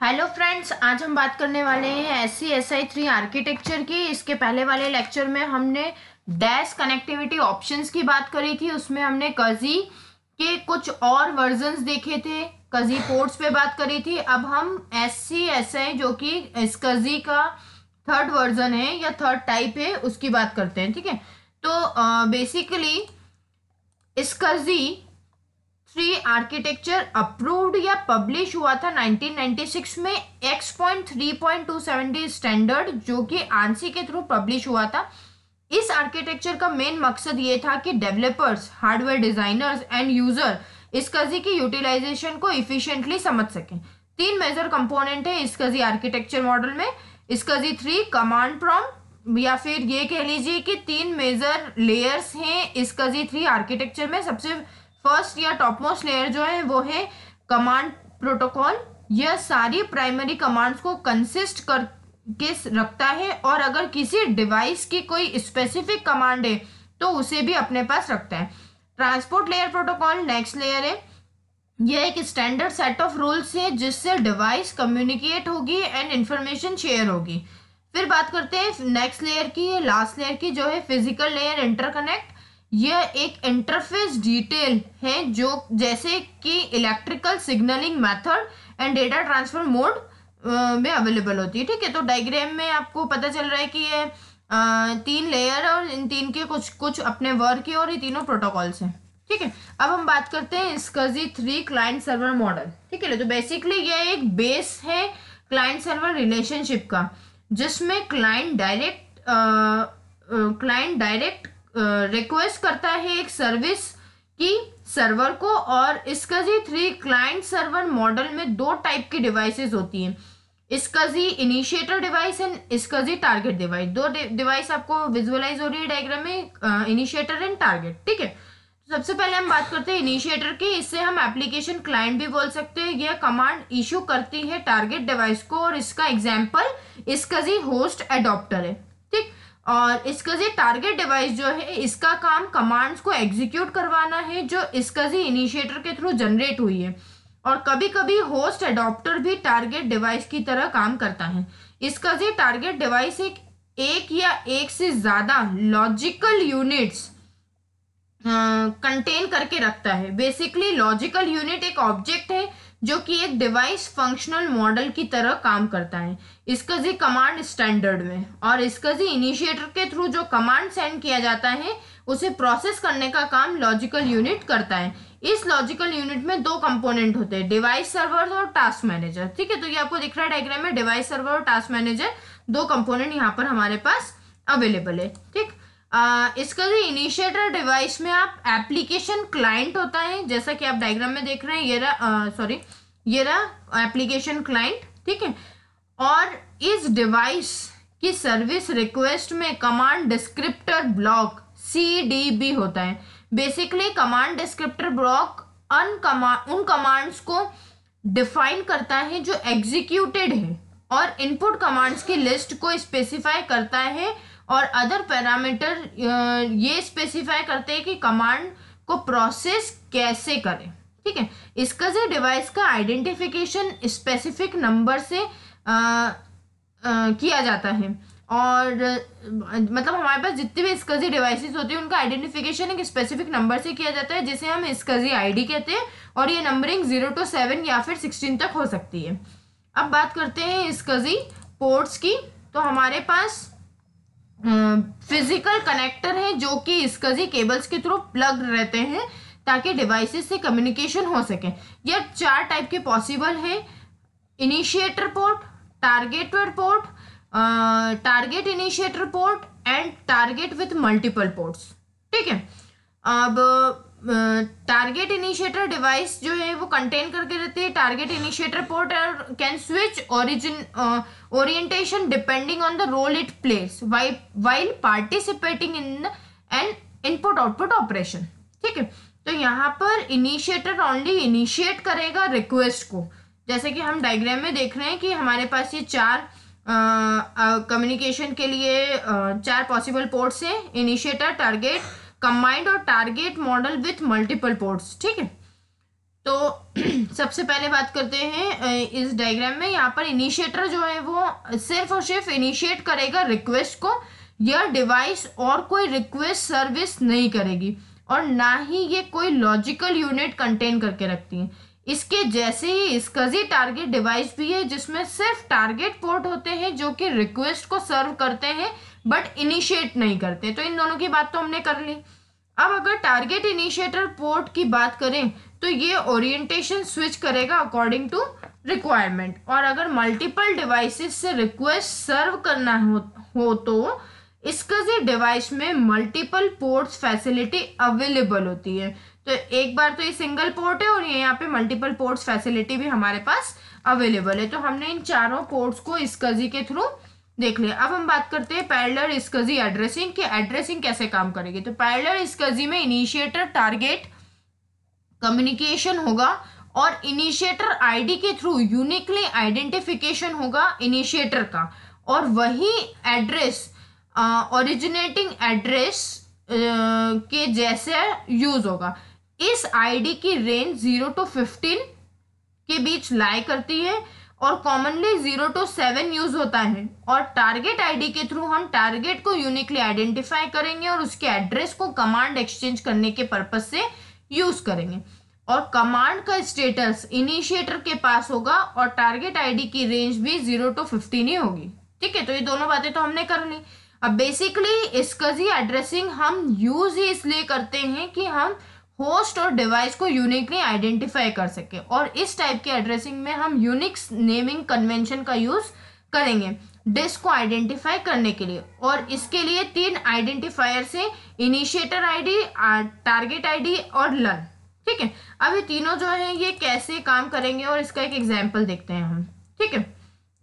Hello friends आज हम बात करने वाले हैं S C S I three architecture की। इसके पहले वाले लेक्चर में हमने डैश कनेक्टिविटी ऑप्शंस की बात करी थी। उसमें हमने कजी के कुछ और वर्जन्स देखे थे। कजी पोर्ट्स पे बात करी थी। अब हम एस सी एस आई जो कि इस कजी का थर्ड वर्जन है या थर्ड टाइप है उसकी बात करते हैं ठीक है? तो बेसिकली uh, इस कजी थ्री आर्किटेक्चर अप्रूव्ड या पब्लिश हुआ था 1996 में X point three point two seventy standard जो कि आंसी के थ्रू पब्लिश हुआ था। इस आर्किटेक्चर का मेन मकसद ये था कि developers hardware designers and user इस कजी की यूटिलाइजेशन को इफिशियंटली समझ सकें। तीन मेजर कंपोनेंट है इस कजी आर्किटेक्चर मॉडल में। इस कजी थ्री कमांड प्रॉम या फिर ये कह लीजिए कि तीन मेजर लेयर्स हैं इस कजी थ्री आर्किटेक्चर में। सबसे फ़र्स्ट या टॉप मोस्ट लेयर जो है, वो है कमांड प्रोटोकॉल यह सारी प्राइमरी कमांड्स को कंसिस्ट कर के रखता है और अगर किसी डिवाइस की कोई स्पेसिफिक कमांड है तो उसे भी अपने पास रखता है। Transport layer protocol next layer है। यह एक स्टैंडर्ड सेट ऑफ़ रूल्स है, जिससे डिवाइस कम्युनिकेट होगी एंड इंफॉर्मेशन शेयर होगी। फिर बात करते हैं नेक्स्ट लेयर की लास्ट लेयर की, जो है फ़िज़िकल लेयर इंटरकनेक्ट यह एक इंटरफेस डिटेल है जो जैसे कि electrical signalling method and data transfer mode में अवेलेबल होती है, ठीक है? तो डायग्राम में आपको पता चल रहा है कि ये तीन लेयर और इन तीन के कुछ कुछ अपने वर्क है और ये तीनों प्रोटोकॉल्स हैं, ठीक है? अब हम बात करते हैं इसकजी थ्री क्लाइंट सर्वर मॉडल ठीक है? तो बेसिकली यह एक बेस है क्लाइंट सर्वर रिलेशनशिप का, जिसमें client direct client direct request करता है एक सर्विस की सर्वर को और इसका जी थ्री क्लाइंट सर्वर मॉडल में दो टाइप की डिवाइसेस होती हैं। इसका जी इनिशिएटर डिवाइस एंड इसका जी टारगेट डिवाइस दो डिवाइस आपको विजुअलाइज हो रही है डायग्राम में इनिशिएटर एंड टारगेट ठीक है? सबसे पहले हम बात करते हैं इनिशिएटर की। इससे हम एप्लीकेशन क्लाइंट भी बोल सकते हैं। यह कमांड इशू करती है टारगेट डिवाइस को और इसका एग्ज़ाम्पल इसका जी होस्ट एडॉप्टर है। और जी टारगेट डिवाइस जो है, इसका काम कमांड्स को एग्जीक्यूट करवाना है, जो जी इनिशिएटर के थ्रू जनरेट हुई है। और कभी कभी होस्ट एडॉप्टर भी टारगेट डिवाइस की तरह काम करता है। इसका जी टारगेट डिवाइस एक एक या एक से ज़्यादा लॉजिकल यूनिट्स कंटेन करके रखता है। बेसिकली लॉजिकल यूनिट एक ऑब्जेक्ट है जो कि एक डिवाइस फंक्शनल मॉडल की तरह काम करता है। इसका जी कमांड स्टैंडर्ड में। और इसका जी इनिशिएटर के थ्रू जो कमांड सेंड किया जाता है, उसे प्रोसेस करने का काम लॉजिकल यूनिट करता है। इस लॉजिकल यूनिट में दो कंपोनेंट होते हैं डिवाइस सर्वर और टास्क मैनेजर ठीक है तो ये आपको दिख रहा है डायग्राम में डिवाइस सर्वर और टास्क मैनेजर दो कंपोनेंट यहाँ पर हमारे पास अवेलेबल है। ठीक? इसका जो इनिशिएटर डिवाइस में आप एप्लीकेशन क्लाइंट होता है, जैसा कि आप डायग्राम में देख रहे हैं, ये रहा सॉरी ये रहा एप्लीकेशन क्लाइंट ठीक है? और इस डिवाइस की सर्विस रिक्वेस्ट में command descriptor block C D B होता है। बेसिकली कमांड डिस्क्रिप्टर ब्लॉक अन उन कमांड्स को डिफाइन करता है जो एग्जीक्यूटेड है और इनपुट कमांड्स की लिस्ट को स्पेसिफाई करता है और अदर पैरामीटर ये स्पेसिफाई करते हैं कि कमांड को प्रोसेस कैसे करें। ठीक है? इसका जो डिवाइस का आइडेंटिफिकेशन स्पेसिफिक नंबर से आ, आ, किया जाता है। और मतलब हमारे पास जितने भी स्कजी डिवाइसेस होते हैं उनका आइडेंटिफिकेशन एक स्पेसिफिक नंबर से किया जाता है जिसे हम स्कजी आईडी कहते हैं और ये नंबरिंग ज़ीरो टू सेवन या फिर सिक्सटीन तक हो सकती है। अब बात करते हैं स्कजी पोर्ट्स की। तो हमारे पास फ़िज़िकल कनेक्टर हैं जो कि स्कजी केबल्स के थ्रू प्लग रहते हैं ताकि डिवाइसेस से कम्युनिकेशन हो सके। यह चार टाइप के पॉसिबल हैं। Initiator port targeted port target initiator port and target with multiple ports ठीक है? अब टारगेट इनिशिएटर डिवाइस जो है वो कंटेन करके रहती है target initiator port can switch origin orientation depending on the role it plays why while participating in an input output operation ठीक है? तो यहाँ पर इनिशिएटर ओनली इनिशिएट करेगा रिक्वेस्ट को। जैसे कि हम डायग्राम में देख रहे हैं कि हमारे पास ये चार कम्युनिकेशन के लिए uh, चार पॉसिबल पोर्ट्स हैं। इनिशिएटर टारगेट कंबाइंड और target model with multiple ports ठीक है? तो सबसे पहले बात करते हैं इस डायग्राम में यहाँ पर इनिशिएटर जो है वो सिर्फ़ और सिर्फ़ इनिशिएट करेगा रिक्वेस्ट को यह डिवाइस और कोई रिक्वेस्ट सर्विस नहीं करेगी, और ना ही ये कोई लॉजिकल यूनिट कंटेन करके रखती है। इसके जैसे ही इसका जी टारगेट डिवाइस भी है, जिसमें सिर्फ़ टारगेट पोर्ट होते हैं, जो कि रिक्वेस्ट को सर्व करते हैं बट इनिशिएट नहीं करते। तो इन दोनों की बात तो हमने कर ली। अब अगर टारगेट इनिशिएटर पोर्ट की बात करें तो ये ओरिएंटेशन स्विच करेगा अकॉर्डिंग टू रिक्वायरमेंट और अगर मल्टीपल डिवाइसेस से रिक्वेस्ट सर्व करना हो, हो तो इसका जो डिवाइस में मल्टीपल पोर्ट्स फैसिलिटी अवेलेबल होती है। तो एक बार तो ये सिंगल पोर्ट है और ये यहाँ पे मल्टीपल पोर्ट्स फैसिलिटी भी हमारे पास अवेलेबल है। तो हमने इन चारों पोर्ट्स को इसकजी के थ्रू देख लिया अब हम बात करते हैं पैरलर इसकजी एड्रेसिंग कि एड्रेसिंग कैसे काम करेगी। तो पैरलर इसकजी में इनिशिएटर टारगेट कम्युनिकेशन होगा और इनिशिएटर आईडी के थ्रू यूनिकली आइडेंटिफिकेशन होगा इनिशिएटर का। और वही एड्रेस ओरिजिनेटिंग एड्रेस के जैसे यूज़ होगा। इस आईडी की रेंज ज़ीरो टू फिफ्टीन के बीच लाई करती है। और commonly zero to seven use होता है। और टारगेट आईडी के थ्रू हम टारगेट को यूनिकली आइडेंटिफाई करेंगे और उसके एड्रेस को कमांड एक्सचेंज करने के पर्पज से यूज़ करेंगे। और कमांड का स्टेटस इनिशिएटर के पास होगा और टारगेट आईडी की रेंज भी ज़ीरो टू फिफ्टीन ही होगी। ठीक है तो ये दोनों बातें तो हमने कर ली। अब बेसिकली इसका जी एड्रेसिंग हम यूज़ ही इसलिए करते हैं कि हम होस्ट और डिवाइस को यूनिकली आइडेंटिफाई कर सके और इस टाइप के एड्रेसिंग में हम यूनिक्स नेमिंग कन्वेंशन का यूज़ करेंगे डिस्क को आइडेंटिफाई करने के लिए और इसके लिए तीन आइडेंटिफायर से इनिशिएटर आईडी टारगेट आईडी और लर्न ठीक है? अब ये तीनों जो है, ये कैसे काम करेंगे और इसका एक एग्ज़ाम्पल देखते हैं हम। ठीक है?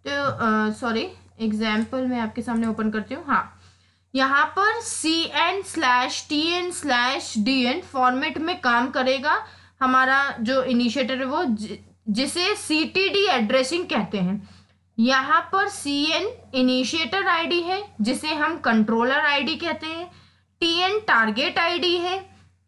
तो सॉरी एग्ज़ाम्पल मैं आपके सामने ओपन करती हूँ। हाँ। यहाँ पर C N slash T N slash D N format में काम करेगा। हमारा जो इनिशिएटर है वो जिसे सी टी डी एड्रेसिंग कहते हैं। यहाँ पर सी एन इनिशिएटर आईडी है, जिसे हम कंट्रोलर आईडी कहते हैं। टी एन टारगेट आईडी है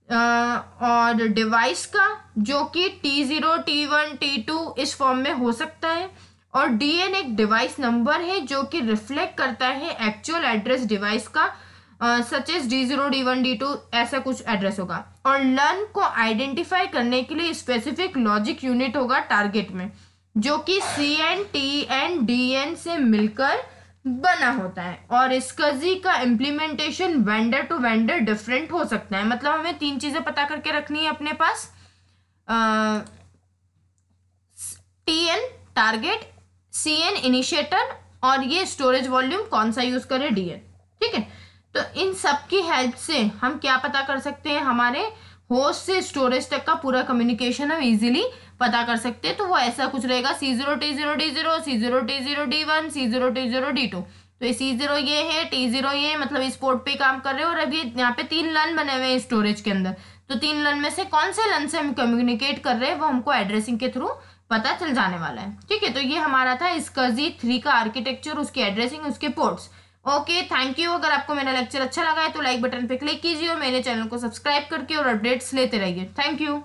और डिवाइस का, जो कि T zero T one T two इस फॉर्म में हो सकता है। और डी एन एक डिवाइस नंबर है जो कि रिफ्लेक्ट करता है एक्चुअल एड्रेस डिवाइस का such S D zero D one D two ऐसा कुछ एड्रेस होगा। और लर्न को आइडेंटिफाई करने के लिए स्पेसिफिक लॉजिक यूनिट होगा टारगेट में, जो कि C N T N D N से मिलकर बना होता है। और इसकजी का implementation vendor to vendor different हो सकता है। मतलब हमें तीन चीज़ें पता करके रखनी है अपने पास। T N target C N initiator और ये स्टोरेज वॉल्यूम कौन सा यूज़ करें? डी एन ठीक है? तो इन सब की हेल्प से हम क्या पता कर सकते हैं? हमारे होस्ट से स्टोरेज तक का पूरा कम्युनिकेशन हम इजीली पता कर सकते हैं। तो वो ऐसा कुछ रहेगा C zero T zero D zero C zero T zero D one C zero T zero D two तो ये सी ज़ीरो ये है टी ज़ीरो ये मतलब इस पोर्ट पे काम कर रहे हैं और अभी यहाँ पे तीन लन बने हुए हैं स्टोरेज के अंदर। तो तीन लन में से कौन से लन से हम कम्युनिकेट कर रहे हैं, वो हमको एड्रेसिंग के थ्रू पता चल जाने वाला है। ठीक है तो ये हमारा था स्कर्जी थ्री का आर्किटेक्चर, उसकी एड्रेसिंग उसके पोर्ट्स ओके थैंक यू अगर आपको मेरा लेक्चर अच्छा लगा है तो लाइक बटन पे क्लिक कीजिए और मेरे चैनल को सब्सक्राइब करके और अपडेट्स लेते रहिए। Thank you